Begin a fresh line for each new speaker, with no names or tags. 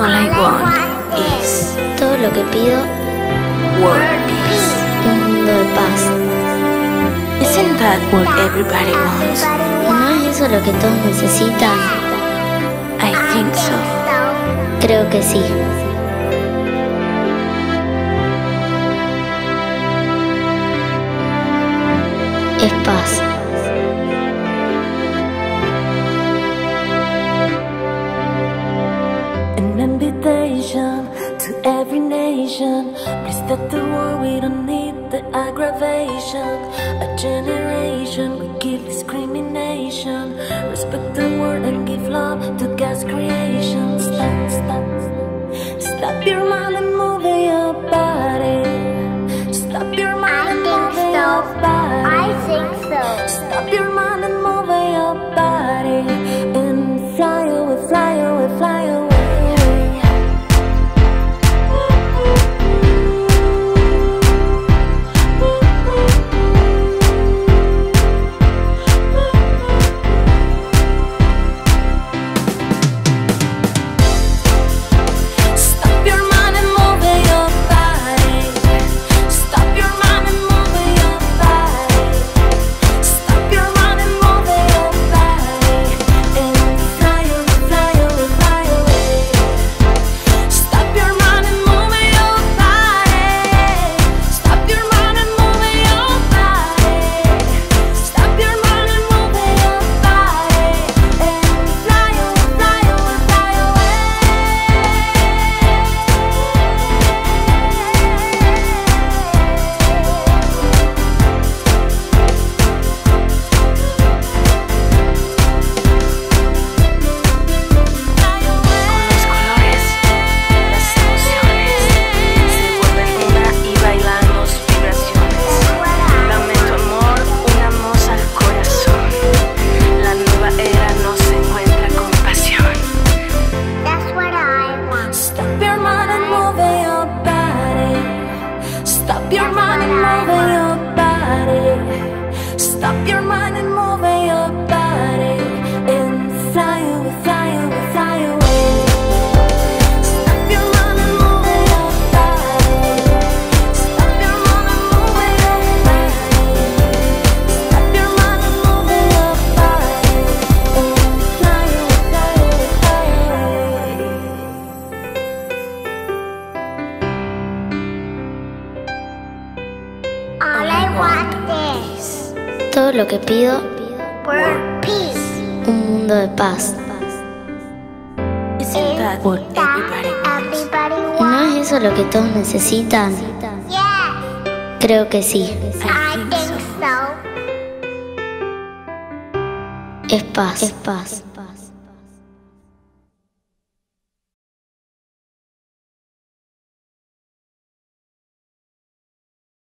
All I want is todo lo que pido
world peace,
un mundo de paz.
Isn't that what everybody wants?
¿No es eso lo que todos necesitan?
I think so.
Creo que sí.
Every nation. Please stop the war, we don't need the aggravation. A generation we kill discrimination. Respect the world and give love to God's creation. Stop, stop, stop your mind and move your body. Stop your mind and move your body.
Is
Todo lo que pido,
world peace.
un mundo de paz.
That what everybody wants?
everybody
¿Y no es eso lo que todos necesitan?
Yeah,
Creo que sí.
I think so.
Es paz. Es paz.